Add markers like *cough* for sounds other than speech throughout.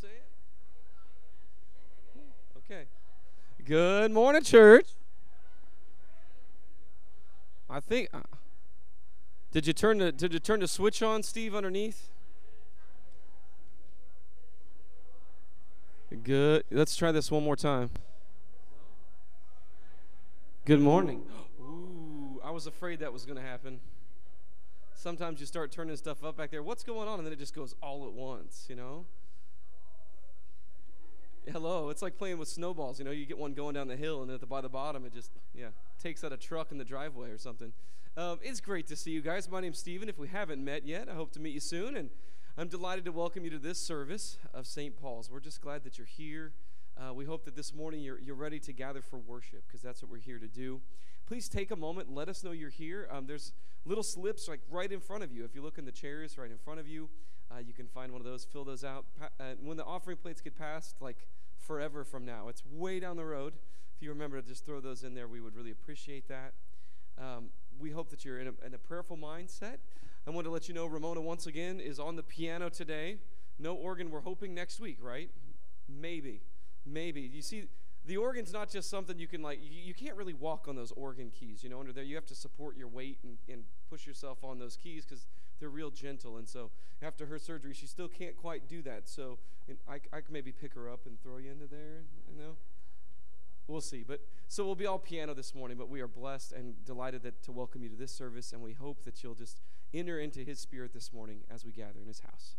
say it? Okay. Good morning, church. I think. Uh, did you turn the Did you turn the switch on, Steve, underneath? Good. Let's try this one more time. Good morning. Ooh, I was afraid that was going to happen. Sometimes you start turning stuff up back there. What's going on? And then it just goes all at once, you know? Hello. It's like playing with snowballs. You know, you get one going down the hill, and at the, by the bottom, it just, yeah, takes out a truck in the driveway or something. Um, it's great to see you guys. My name's Stephen. If we haven't met yet, I hope to meet you soon. And I'm delighted to welcome you to this service of St. Paul's. We're just glad that you're here. Uh, we hope that this morning you're, you're ready to gather for worship because that's what we're here to do. Please take a moment let us know you're here. Um, there's little slips like right in front of you. If you look in the chairs right in front of you, uh, you can find one of those, fill those out. Pa- uh, when the offering plates get passed, like forever from now, it's way down the road. If you remember to just throw those in there, we would really appreciate that. Um, we hope that you're in a, in a prayerful mindset. I want to let you know Ramona once again is on the piano today. No organ. We're hoping next week, right? Maybe, maybe. You see, the organ's not just something you can like. You, you can't really walk on those organ keys. You know, under there, you have to support your weight and, and push yourself on those keys because they're real gentle. And so, after her surgery, she still can't quite do that. So, I, I can maybe pick her up and throw you into there. You know. We'll see. But so we'll be all piano this morning, but we are blessed and delighted that, to welcome you to this service, and we hope that you'll just enter into his spirit this morning as we gather in his house.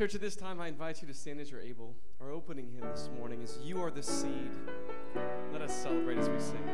Church, at this time, I invite you to stand as you're able. Our opening hymn this morning is You Are the Seed. Let us celebrate as we sing.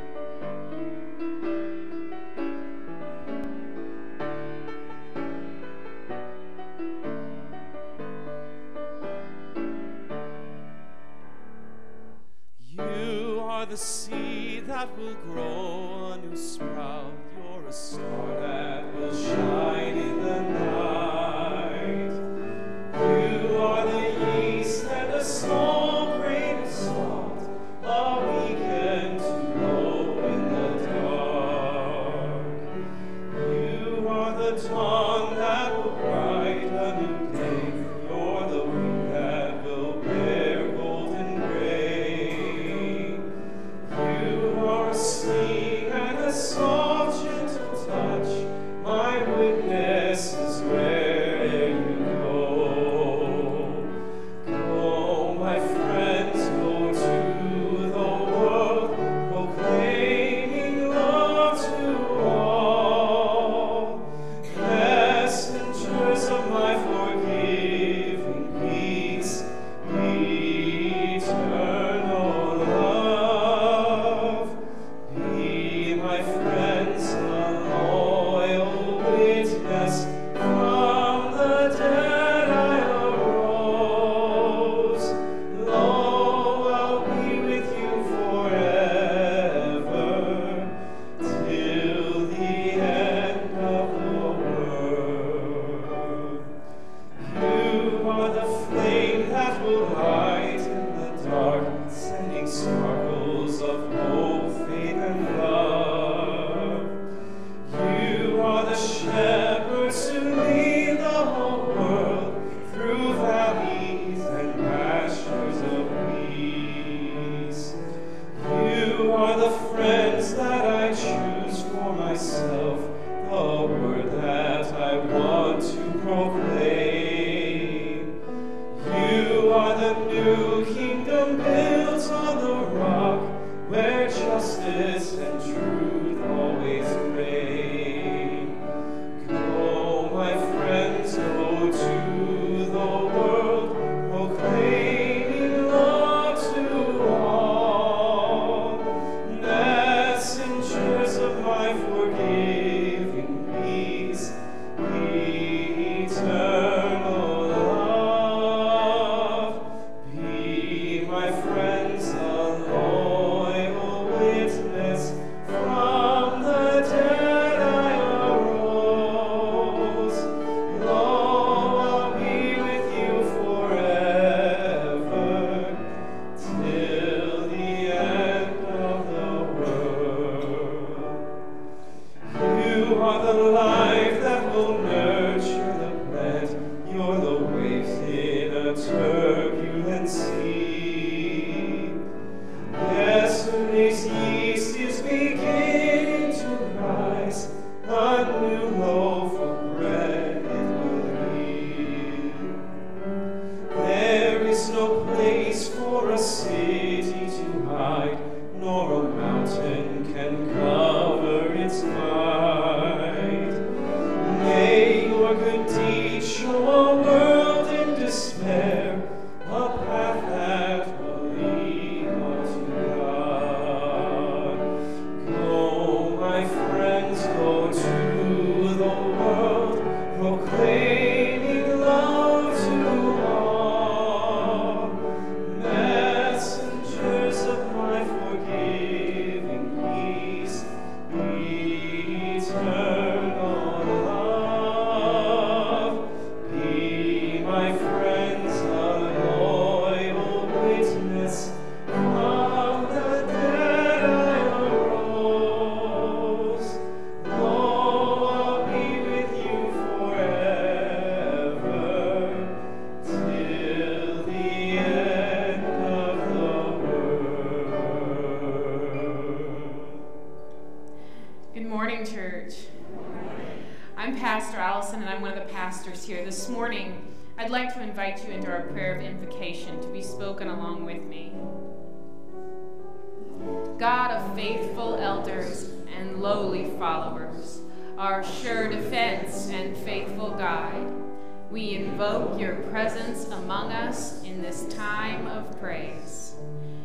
Allison, and I'm one of the pastors here. This morning, I'd like to invite you into our prayer of invocation to be spoken along with me. God of faithful elders and lowly followers, our sure defense and faithful guide, we invoke your presence among us in this time of praise.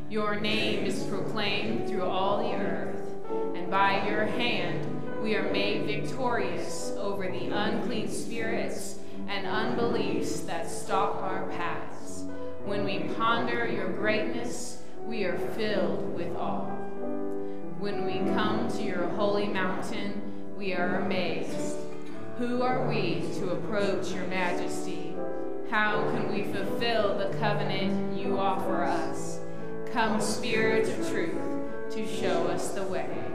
Your name is proclaimed through all the earth, and by your hand we are made victorious the unclean spirits and unbeliefs that stalk our paths. When we ponder your greatness, we are filled with awe. When we come to your holy mountain, we are amazed. Who are we to approach your majesty? How can we fulfill the covenant you offer us? Come, Spirit of truth, to show us the way.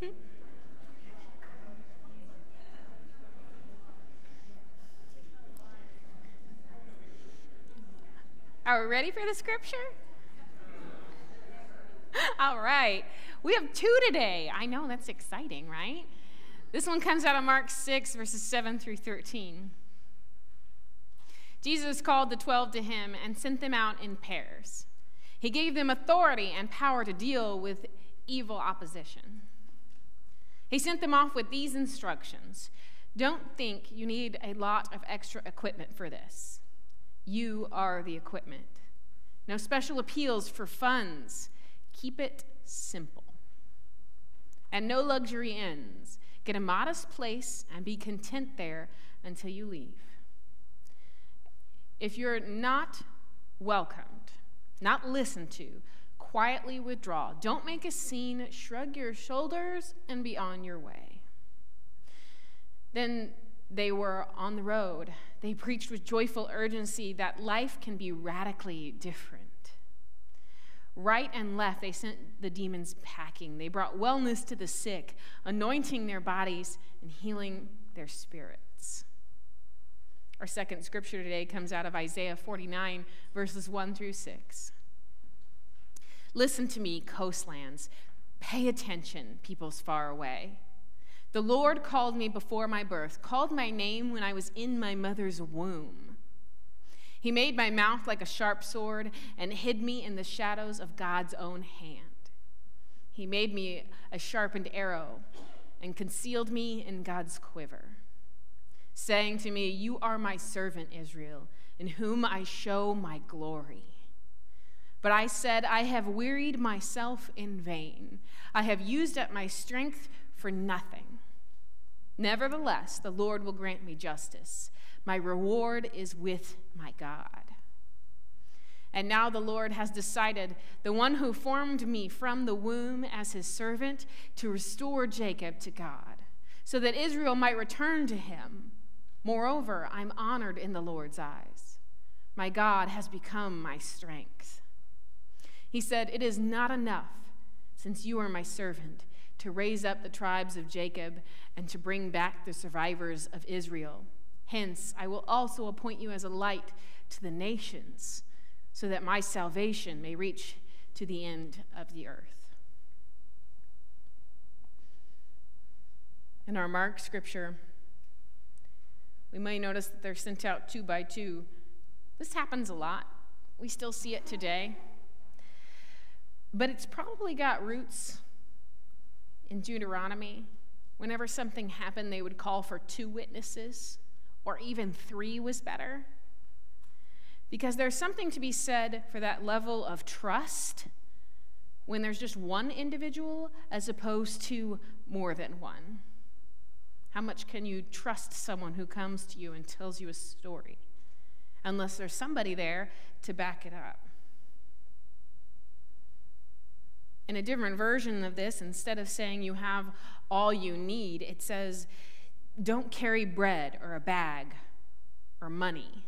*laughs* Are we ready for the scripture? *laughs* All right. We have two today. I know that's exciting, right? This one comes out of Mark 6, verses 7 through 13. Jesus called the twelve to him and sent them out in pairs. He gave them authority and power to deal with evil opposition. He sent them off with these instructions Don't think you need a lot of extra equipment for this. You are the equipment. No special appeals for funds. Keep it simple. And no luxury ends. Get a modest place and be content there until you leave. If you're not welcomed, not listened to, quietly withdraw. Don't make a scene, shrug your shoulders, and be on your way. Then they were on the road. They preached with joyful urgency that life can be radically different. Right and left, they sent the demons packing. They brought wellness to the sick, anointing their bodies and healing their spirits. Our second scripture today comes out of Isaiah 49, verses 1 through 6. Listen to me, coastlands. Pay attention, peoples far away. The Lord called me before my birth, called my name when I was in my mother's womb. He made my mouth like a sharp sword and hid me in the shadows of God's own hand. He made me a sharpened arrow and concealed me in God's quiver, saying to me, You are my servant, Israel, in whom I show my glory. But I said, I have wearied myself in vain. I have used up my strength for nothing. Nevertheless, the Lord will grant me justice. My reward is with my God. And now the Lord has decided, the one who formed me from the womb as his servant, to restore Jacob to God, so that Israel might return to him. Moreover, I'm honored in the Lord's eyes. My God has become my strength. He said, It is not enough, since you are my servant to raise up the tribes of Jacob and to bring back the survivors of Israel. Hence, I will also appoint you as a light to the nations, so that my salvation may reach to the end of the earth. In our Mark scripture, we may notice that they're sent out two by two. This happens a lot. We still see it today. But it's probably got roots in Deuteronomy, whenever something happened, they would call for two witnesses, or even three was better. Because there's something to be said for that level of trust when there's just one individual as opposed to more than one. How much can you trust someone who comes to you and tells you a story? Unless there's somebody there to back it up. In a different version of this, instead of saying you have all you need, it says, don't carry bread or a bag or money.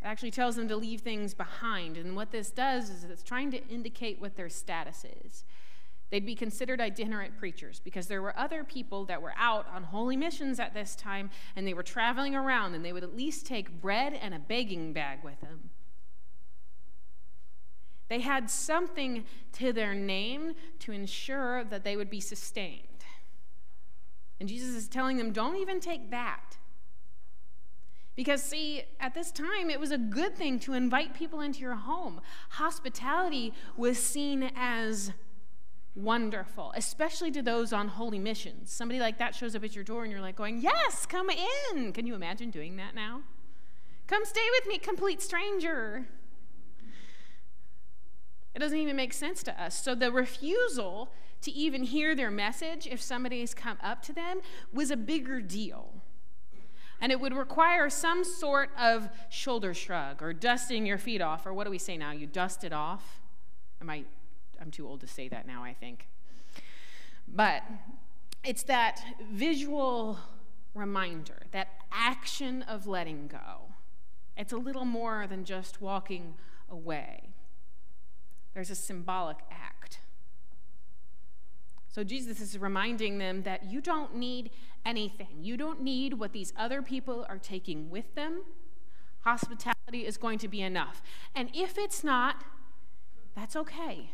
It actually tells them to leave things behind. And what this does is it's trying to indicate what their status is. They'd be considered itinerant preachers because there were other people that were out on holy missions at this time and they were traveling around and they would at least take bread and a begging bag with them. They had something to their name to ensure that they would be sustained. And Jesus is telling them, don't even take that. Because, see, at this time, it was a good thing to invite people into your home. Hospitality was seen as wonderful, especially to those on holy missions. Somebody like that shows up at your door and you're like going, Yes, come in. Can you imagine doing that now? Come stay with me, complete stranger. It doesn't even make sense to us. So the refusal to even hear their message if somebody's come up to them was a bigger deal. And it would require some sort of shoulder shrug or dusting your feet off, or what do we say now? You dust it off? Am I, I'm too old to say that now, I think. But it's that visual reminder, that action of letting go. It's a little more than just walking away. There's a symbolic act. So Jesus is reminding them that you don't need anything. You don't need what these other people are taking with them. Hospitality is going to be enough. And if it's not, that's okay.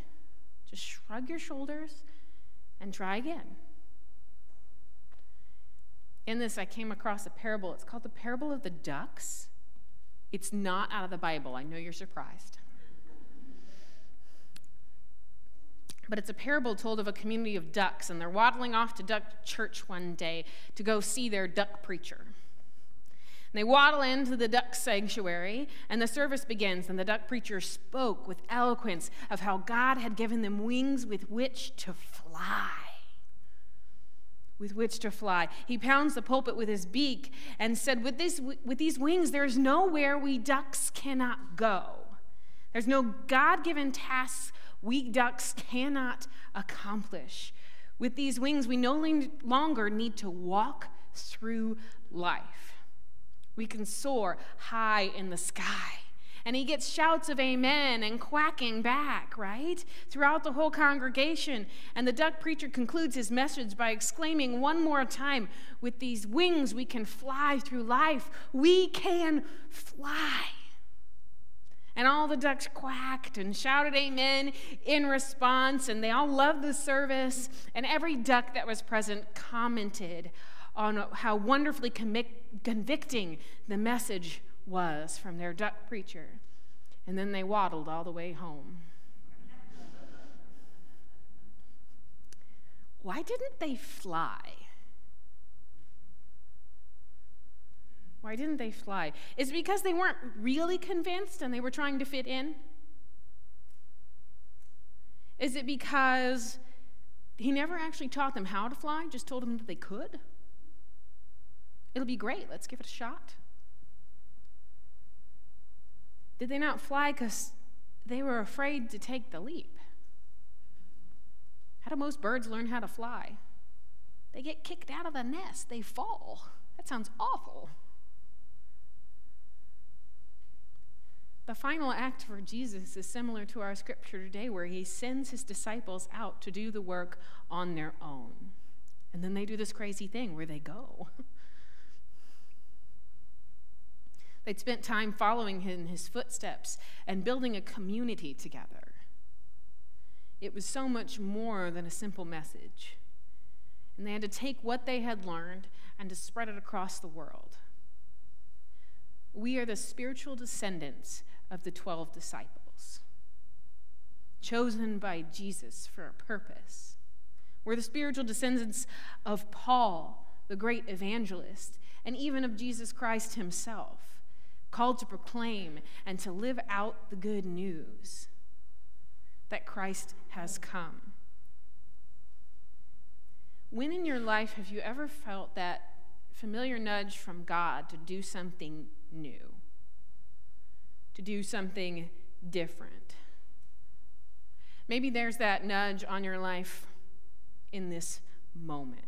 Just shrug your shoulders and try again. In this, I came across a parable. It's called the parable of the ducks. It's not out of the Bible. I know you're surprised. But it's a parable told of a community of ducks, and they're waddling off to Duck Church one day to go see their duck preacher. And they waddle into the duck sanctuary, and the service begins, and the duck preacher spoke with eloquence of how God had given them wings with which to fly. With which to fly. He pounds the pulpit with his beak and said, With, this, with these wings, there's nowhere we ducks cannot go. There's no God given tasks we ducks cannot accomplish. With these wings, we no longer need to walk through life. We can soar high in the sky And he gets shouts of amen and quacking back, right? Throughout the whole congregation. And the duck preacher concludes his message by exclaiming one more time with these wings, we can fly through life. We can fly. And all the ducks quacked and shouted amen in response, and they all loved the service. And every duck that was present commented on how wonderfully convicting the message was from their duck preacher. And then they waddled all the way home. Why didn't they fly? Why didn't they fly? Is it because they weren't really convinced and they were trying to fit in? Is it because he never actually taught them how to fly, just told them that they could? It'll be great. Let's give it a shot. Did they not fly because they were afraid to take the leap? How do most birds learn how to fly? They get kicked out of the nest, they fall. That sounds awful. The final act for Jesus is similar to our scripture today, where he sends his disciples out to do the work on their own. And then they do this crazy thing where they go. *laughs* They'd spent time following in his footsteps and building a community together. It was so much more than a simple message. And they had to take what they had learned and to spread it across the world. We are the spiritual descendants of the 12 disciples, chosen by Jesus for a purpose. We're the spiritual descendants of Paul, the great evangelist, and even of Jesus Christ himself called to proclaim and to live out the good news that Christ has come. When in your life have you ever felt that familiar nudge from God to do something new, to do something different? Maybe there's that nudge on your life in this moment.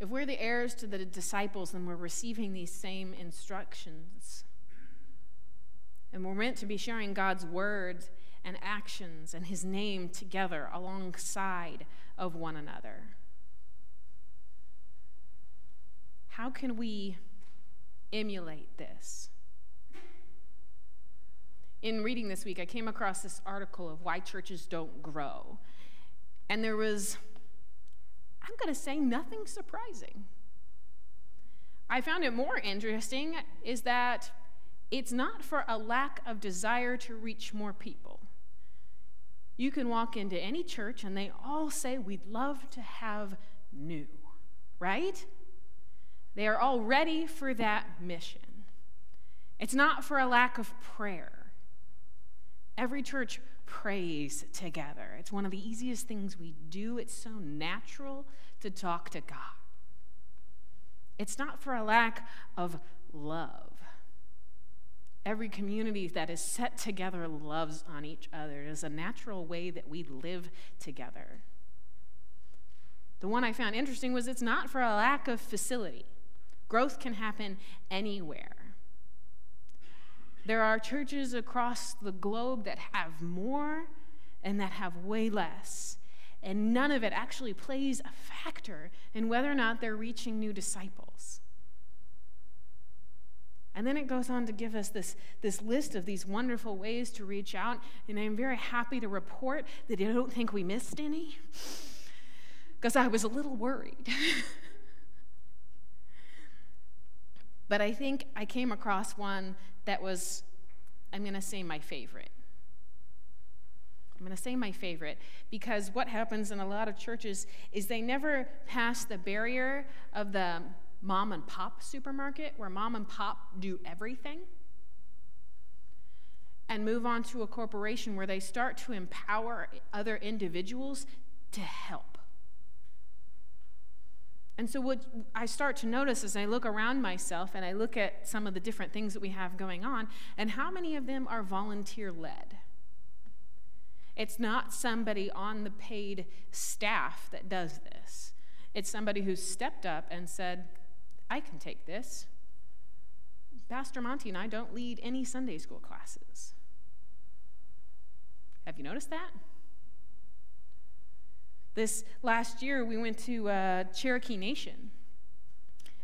If we're the heirs to the disciples, then we're receiving these same instructions. And we're meant to be sharing God's words and actions and his name together alongside of one another. How can we emulate this? In reading this week, I came across this article of why churches don't grow. And there was I'm going to say nothing surprising. I found it more interesting is that it's not for a lack of desire to reach more people. You can walk into any church and they all say, We'd love to have new, right? They are all ready for that mission. It's not for a lack of prayer. Every church prays together. It's one of the easiest things we do. It's so natural to talk to God. It's not for a lack of love. Every community that is set together loves on each other. It is a natural way that we live together. The one I found interesting was it's not for a lack of facility. Growth can happen anywhere. There are churches across the globe that have more and that have way less. And none of it actually plays a factor in whether or not they're reaching new disciples. And then it goes on to give us this, this list of these wonderful ways to reach out. And I'm very happy to report that I don't think we missed any, because I was a little worried. *laughs* but I think I came across one that was, I'm going to say, my favorite. I'm going to say my favorite because what happens in a lot of churches is they never pass the barrier of the mom and pop supermarket where mom and pop do everything and move on to a corporation where they start to empower other individuals to help. And so, what I start to notice as I look around myself and I look at some of the different things that we have going on, and how many of them are volunteer led? It's not somebody on the paid staff that does this, it's somebody who's stepped up and said, I can take this. Pastor Monty and I don't lead any Sunday school classes. Have you noticed that? This last year, we went to uh, Cherokee Nation.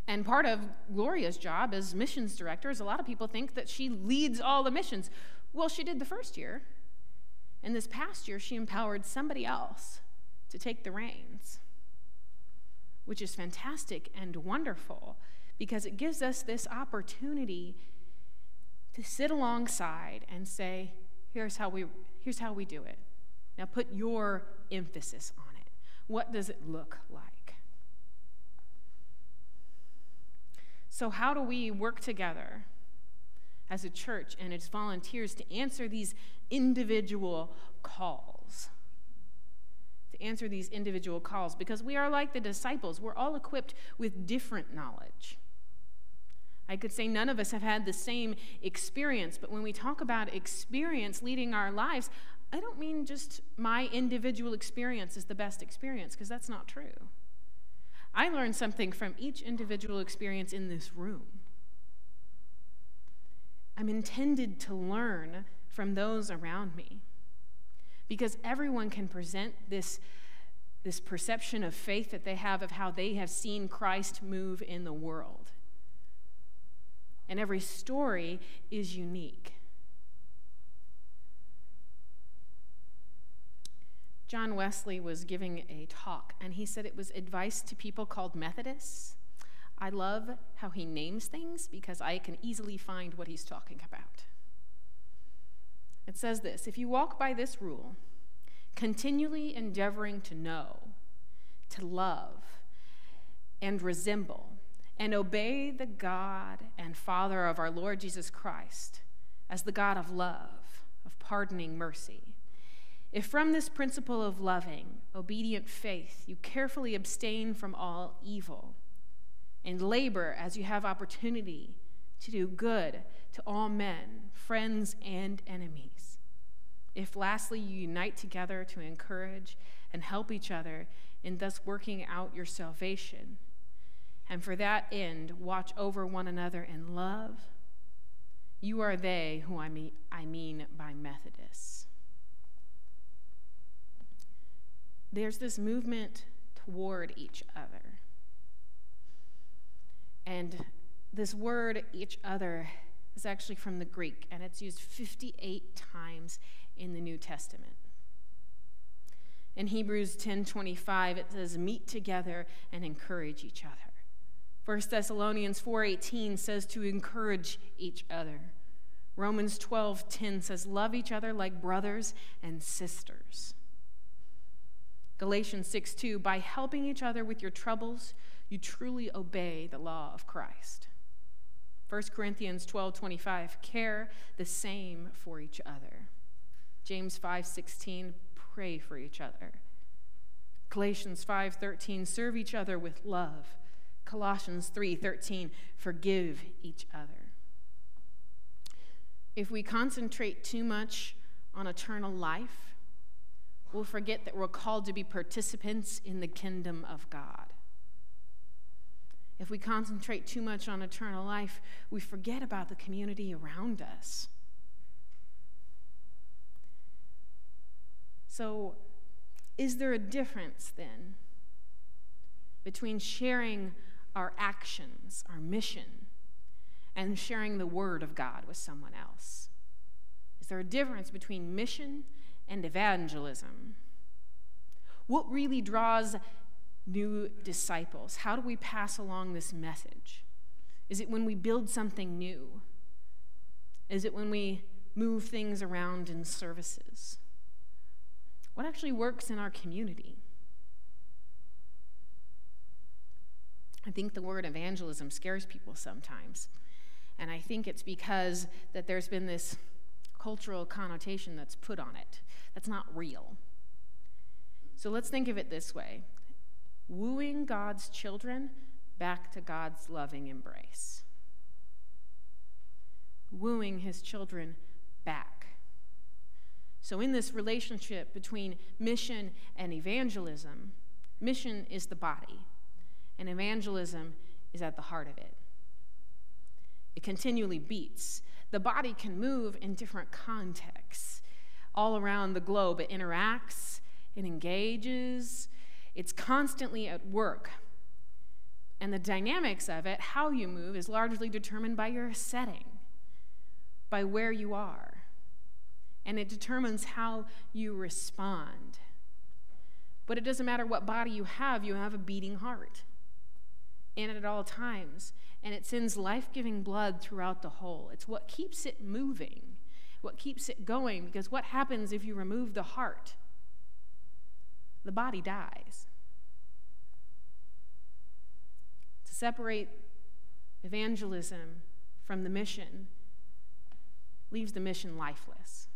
And part of Gloria's job as missions director is a lot of people think that she leads all the missions. Well, she did the first year. And this past year, she empowered somebody else to take the reins, which is fantastic and wonderful because it gives us this opportunity to sit alongside and say, here's how we, here's how we do it. Now put your emphasis on. What does it look like? So, how do we work together as a church and its volunteers to answer these individual calls? To answer these individual calls because we are like the disciples, we're all equipped with different knowledge. I could say none of us have had the same experience, but when we talk about experience leading our lives, I don't mean just my individual experience is the best experience, because that's not true. I learned something from each individual experience in this room. I'm intended to learn from those around me because everyone can present this, this perception of faith that they have of how they have seen Christ move in the world and every story is unique. John Wesley was giving a talk, and he said it was advice to people called Methodists. I love how he names things because I can easily find what he's talking about. It says this If you walk by this rule, continually endeavoring to know, to love, and resemble, and obey the God and Father of our Lord Jesus Christ as the God of love, of pardoning mercy. If from this principle of loving, obedient faith you carefully abstain from all evil and labor as you have opportunity to do good to all men, friends and enemies. If lastly you unite together to encourage and help each other in thus working out your salvation, and for that end watch over one another in love. You are they who I mean, I mean by Methodists. There's this movement toward each other. And this word, each other, is actually from the Greek, and it's used 58 times in the New Testament. In Hebrews 10:25 it says meet together and encourage each other. 1 Thessalonians 4:18 says to encourage each other. Romans 12:10 says love each other like brothers and sisters. Galatians 6:2 by helping each other with your troubles, you truly obey the law of Christ. 1 Corinthians 12:25 care the same for each other. James 5:16 pray for each other. Galatians 5:13 serve each other with love. Colossians 3:13, forgive each other. If we concentrate too much on eternal life, we'll forget that we're called to be participants in the kingdom of God. If we concentrate too much on eternal life, we forget about the community around us. So, is there a difference then between sharing our actions, our mission, and sharing the Word of God with someone else? Is there a difference between mission and evangelism? What really draws new disciples? How do we pass along this message? Is it when we build something new? Is it when we move things around in services? What actually works in our community? I think the word evangelism scares people sometimes. And I think it's because that there's been this cultural connotation that's put on it that's not real. So let's think of it this way wooing God's children back to God's loving embrace. Wooing his children back. So, in this relationship between mission and evangelism, mission is the body, and evangelism is at the heart of it. it continually beats. The body can move in different contexts. All around the globe, it interacts, it engages, it's constantly at work. And the dynamics of it, how you move, is largely determined by your setting, by where you are. And it determines how you respond. But it doesn't matter what body you have, you have a beating heart in it at all times. And it sends life giving blood throughout the whole. It's what keeps it moving, what keeps it going, because what happens if you remove the heart? The body dies. To separate evangelism from the mission leaves the mission lifeless.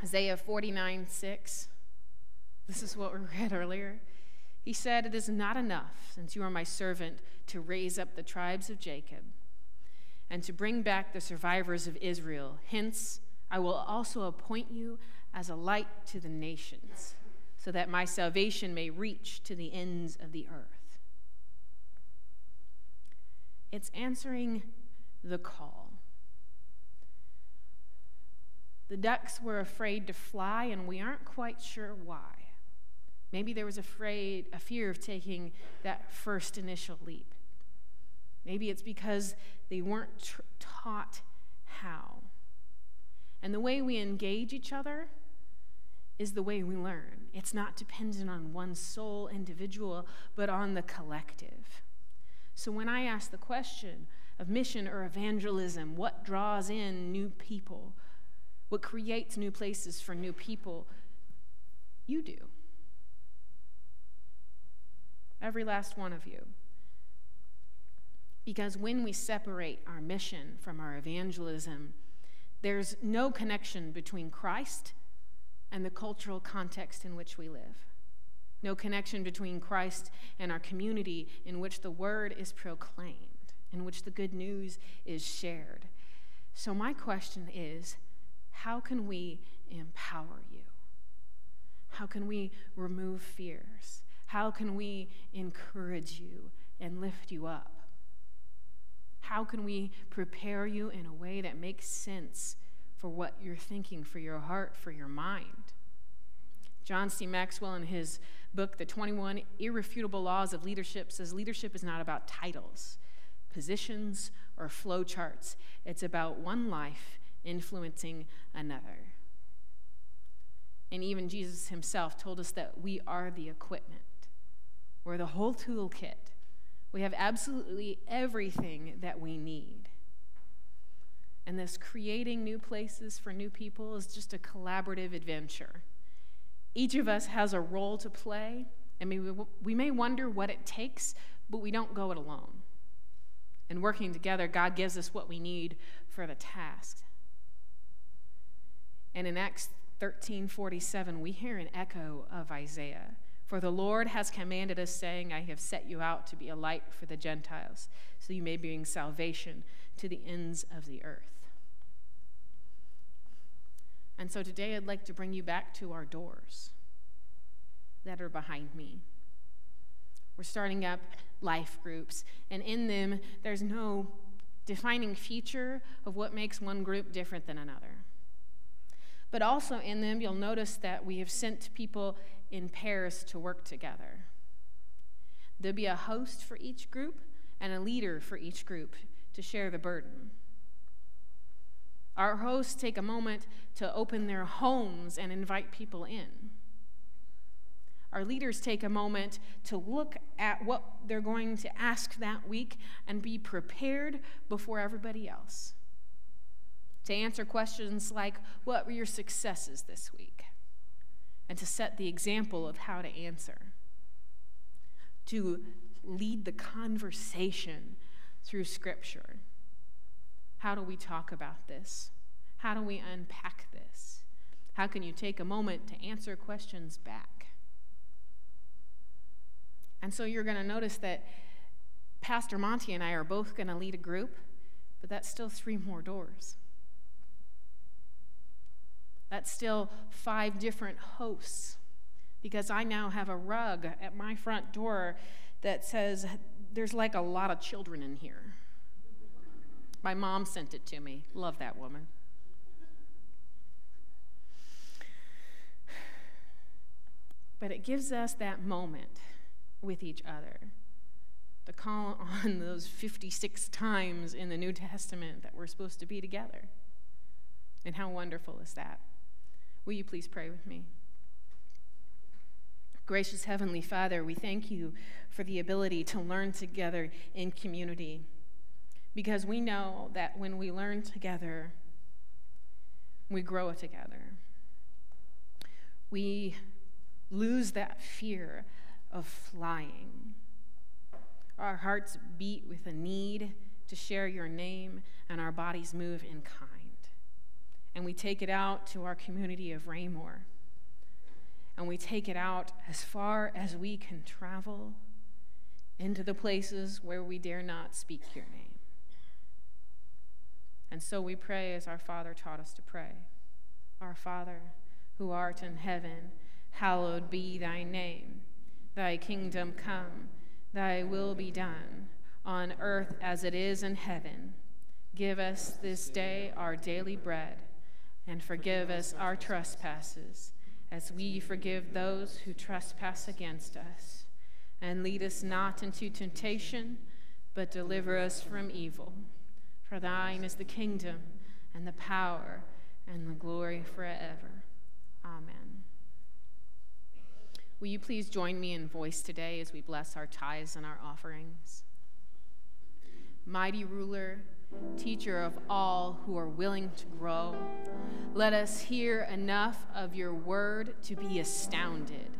Isaiah 49 6. This is what we read earlier. He said, It is not enough, since you are my servant, to raise up the tribes of Jacob and to bring back the survivors of Israel. Hence, I will also appoint you as a light to the nations, so that my salvation may reach to the ends of the earth. It's answering the call. The ducks were afraid to fly, and we aren't quite sure why. Maybe there was afraid, a fear of taking that first initial leap. Maybe it's because they weren't taught how. And the way we engage each other is the way we learn. It's not dependent on one sole individual, but on the collective. So when I ask the question of mission or evangelism, what draws in new people? what creates new places for new people, you do. Every last one of you. Because when we separate our mission from our evangelism, there's no connection between Christ and the cultural context in which we live. No connection between Christ and our community in which the word is proclaimed, in which the good news is shared. So, my question is how can we empower you? How can we remove fears? How can we encourage you and lift you up? How can we prepare you in a way that makes sense for what you're thinking, for your heart, for your mind? John C. Maxwell, in his book, The 21 Irrefutable Laws of Leadership, says leadership is not about titles, positions, or flow charts. It's about one life influencing another. And even Jesus himself told us that we are the equipment. We're the whole toolkit. We have absolutely everything that we need. And this creating new places for new people is just a collaborative adventure. Each of us has a role to play, and we, we may wonder what it takes, but we don't go it alone. And working together, God gives us what we need for the task. And in Acts 13:47, we hear an echo of Isaiah. For the Lord has commanded us, saying, I have set you out to be a light for the Gentiles, so you may bring salvation to the ends of the earth. And so today I'd like to bring you back to our doors that are behind me. We're starting up life groups, and in them, there's no defining feature of what makes one group different than another. But also in them, you'll notice that we have sent people in pairs to work together. There'll be a host for each group and a leader for each group to share the burden. Our hosts take a moment to open their homes and invite people in. Our leaders take a moment to look at what they're going to ask that week and be prepared before everybody else to answer questions like, What were your successes this week? And to set the example of how to answer, to lead the conversation through Scripture. How do we talk about this? How do we unpack this? How can you take a moment to answer questions back? And so you're going to notice that Pastor Monty and I are both going to lead a group, but that's still three more doors. That's still five different hosts because I now have a rug at my front door that says there's like a lot of children in here. My mom sent it to me. Love that woman. But it gives us that moment with each other to call on those 56 times in the New Testament that we're supposed to be together. And how wonderful is that? Will you please pray with me? Gracious Heavenly Father, we thank you for the ability to learn together in community because we know that when we learn together, we grow together. We lose that fear of flying. Our hearts beat with a need to share your name, and our bodies move in kind. And we take it out to our community of Raymore. And we take it out as far as we can travel into the places where we dare not speak your name. And so we pray as our Father taught us to pray Our Father, who art in heaven, hallowed be thy name. Thy kingdom come, thy will be done, on earth as it is in heaven. Give us this day our daily bread, and forgive us our trespasses, as we forgive those who trespass against us. And lead us not into temptation, but deliver us from evil. For thine is the kingdom, and the power, and the glory forever. Amen. Will you please join me in voice today as we bless our tithes and our offerings? Mighty ruler, teacher of all who are willing to grow, let us hear enough of your word to be astounded.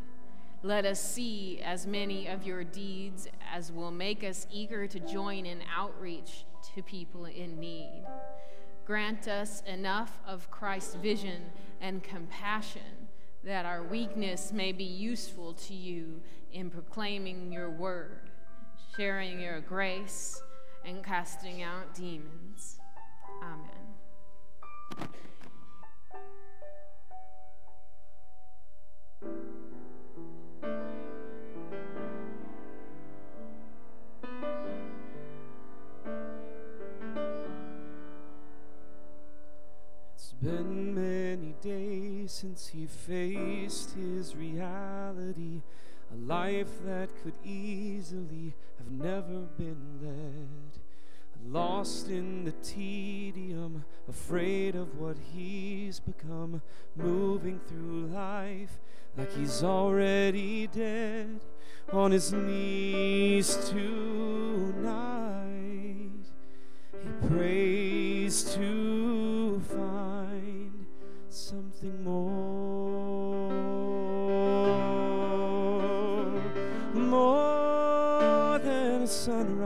Let us see as many of your deeds as will make us eager to join in outreach to people in need. Grant us enough of Christ's vision and compassion that our weakness may be useful to you in proclaiming your word, sharing your grace, and casting out demons. Amen. It's been many days since he faced his reality, a life that could easily have never been led. Lost in the tedium, afraid of what he's become, moving through life like he's already dead. On his knees tonight, he prays to find something more, more than a sunrise,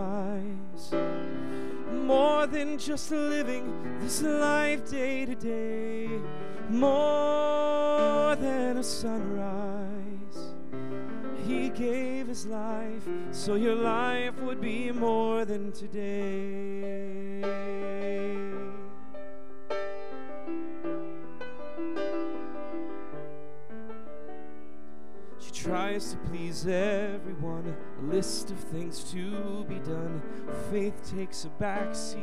more than just living this life day to day, more than a sunrise. He gave his life so your life would be more than today. Tries to please everyone, a list of things to be done. Faith takes a back seat,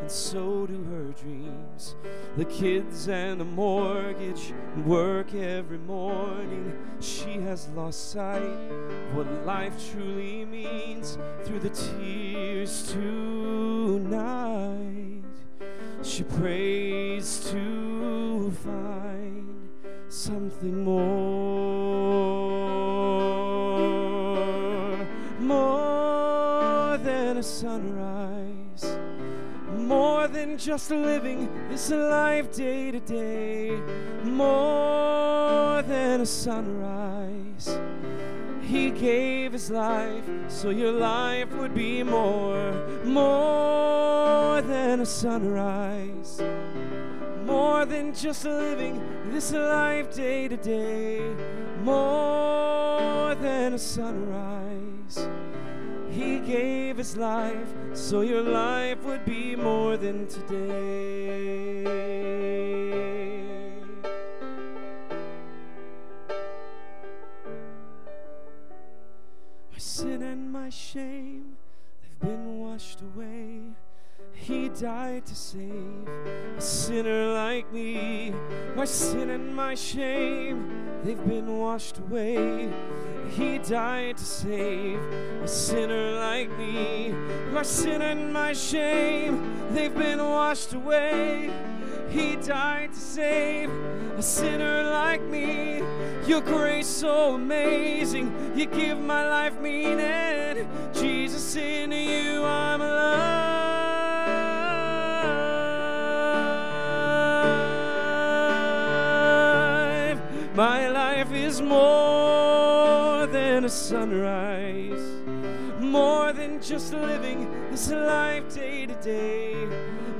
and so do her dreams. The kids and the mortgage, work every morning. She has lost sight of what life truly means through the tears tonight. She prays to find something more, more than just living this life day to day, more than a sunrise. He gave his life so your life would be more, more than a sunrise more than just living this life day to day, more than a sunrise. He gave his life so your life would be more than today. My sin and my shame they've been washed away. Died to save a sinner like me. My sin and my shame, they've been washed away. He died to save a sinner like me. My sin and my shame, they've been washed away. He died to save a sinner like me. Your grace so amazing, you give my life meaning. Jesus, in you I'm alive. My life is more than a sunrise, more than just living this life day to day,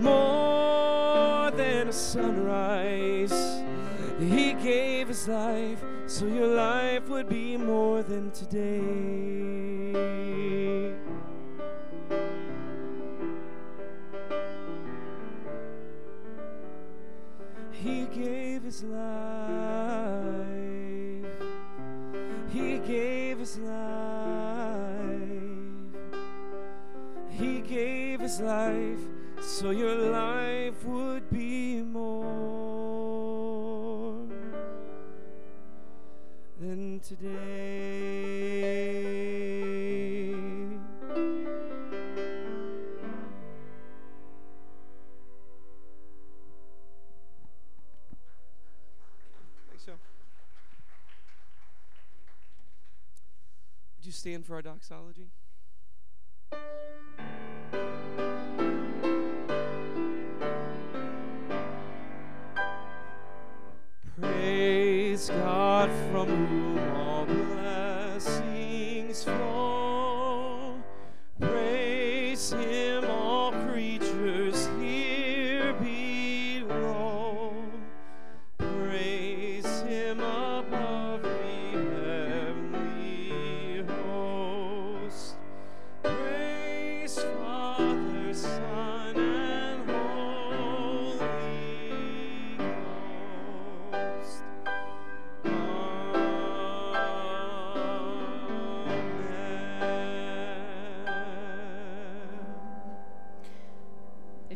more than a sunrise. He gave his life so your life would be more than today. He gave his life. His life so your life would be more than today. Would you stand for our doxology? God from whom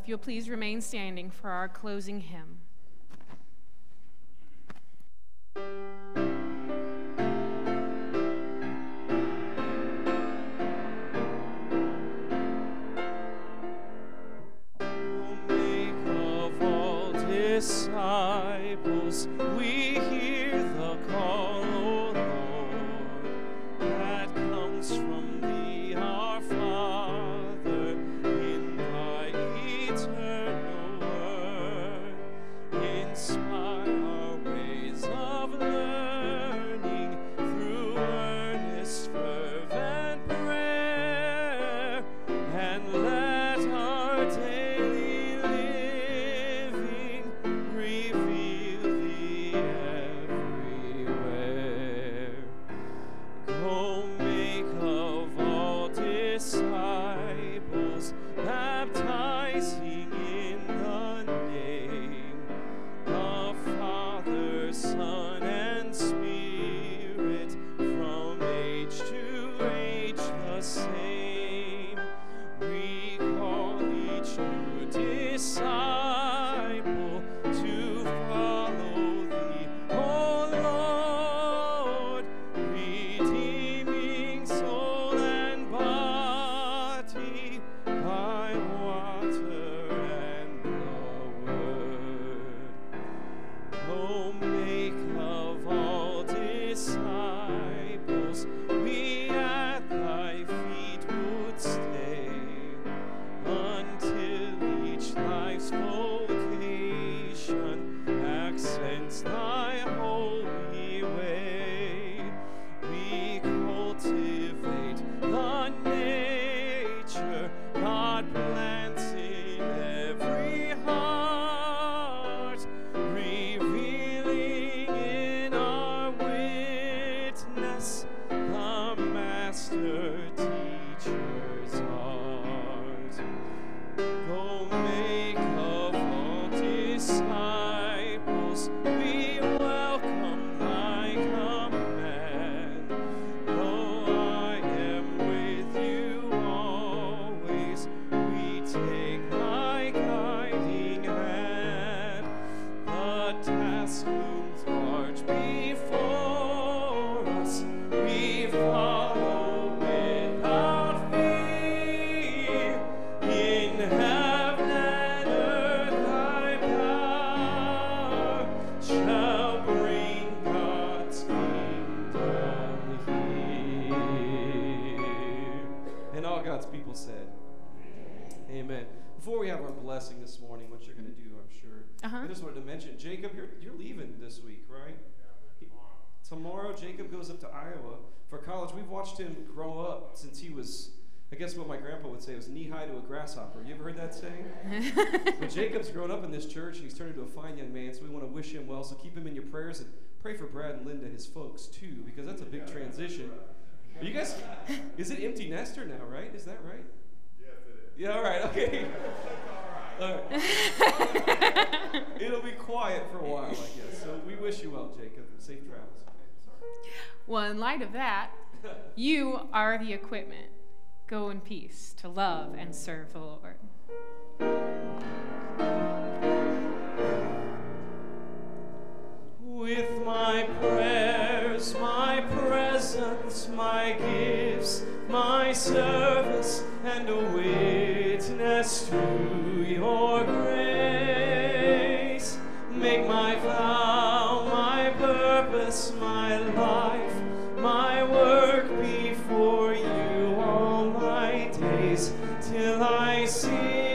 you'll please remain standing for our closing hymn. Guess what my grandpa would say was knee high to a grasshopper. You ever heard that saying? *laughs* but Jacob's grown up in this church and he's turned into a fine young man, so we want to wish him well. So keep him in your prayers and pray for Brad and Linda, his folks, too, because that's a big transition. Are you guys, is it empty nester now, right? Is that right? Yeah, it is. Yeah, all right, okay. *laughs* All right. It'll be quiet for a while, I guess. So we wish you well, Jacob. Safe travels. Well, in light of that, you are the equipment. Go in peace to love and serve the Lord. With my prayers, my presence, my gifts, my service, and a witness to your grace, I see